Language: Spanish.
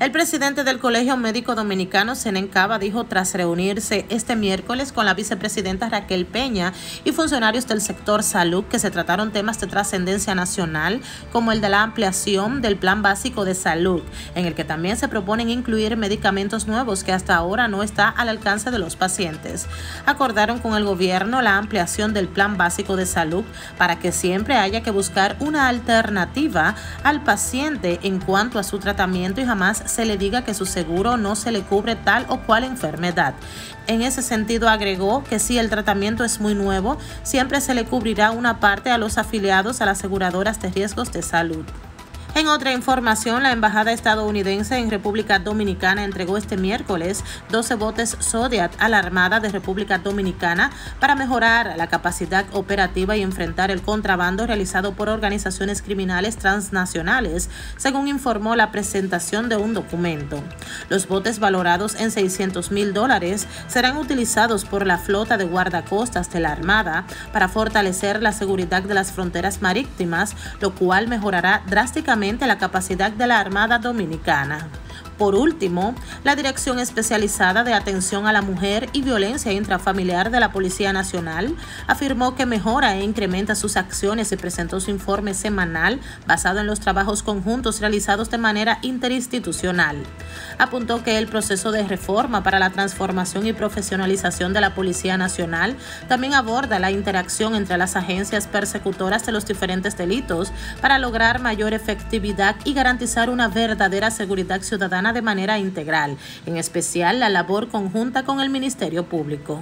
El presidente del Colegio Médico Dominicano, Senen Cava, dijo tras reunirse este miércoles con la vicepresidenta Raquel Peña y funcionarios del sector salud que se trataron temas de trascendencia nacional, como el de la ampliación del Plan Básico de Salud, en el que también se proponen incluir medicamentos nuevos que hasta ahora no está al alcance de los pacientes. Acordaron con el gobierno la ampliación del Plan Básico de Salud para que siempre haya que buscar una alternativa al paciente en cuanto a su tratamiento y jamás se le diga que su seguro no se le cubre tal o cual enfermedad. En ese sentido agregó que si el tratamiento es muy nuevo, siempre se le cubrirá una parte a los afiliados a las aseguradoras de riesgos de salud. En otra información, la Embajada estadounidense en República Dominicana entregó este miércoles 12 botes Zodiac a la Armada de República Dominicana para mejorar la capacidad operativa y enfrentar el contrabando realizado por organizaciones criminales transnacionales, según informó la presentación de un documento. Los botes valorados en 600 mil dólares serán utilizados por la flota de guardacostas de la Armada para fortalecer la seguridad de las fronteras marítimas, lo cual mejorará drásticamente la capacidad de la Armada Dominicana. Por último, la Dirección Especializada de Atención a la Mujer y Violencia Intrafamiliar de la Policía Nacional afirmó que mejora e incrementa sus acciones y presentó su informe semanal basado en los trabajos conjuntos realizados de manera interinstitucional. Apuntó que el proceso de reforma para la transformación y profesionalización de la Policía Nacional también aborda la interacción entre las agencias persecutoras de los diferentes delitos para lograr mayor efectividad y garantizar una verdadera seguridad ciudadana de manera integral, en especial la labor conjunta con el Ministerio Público.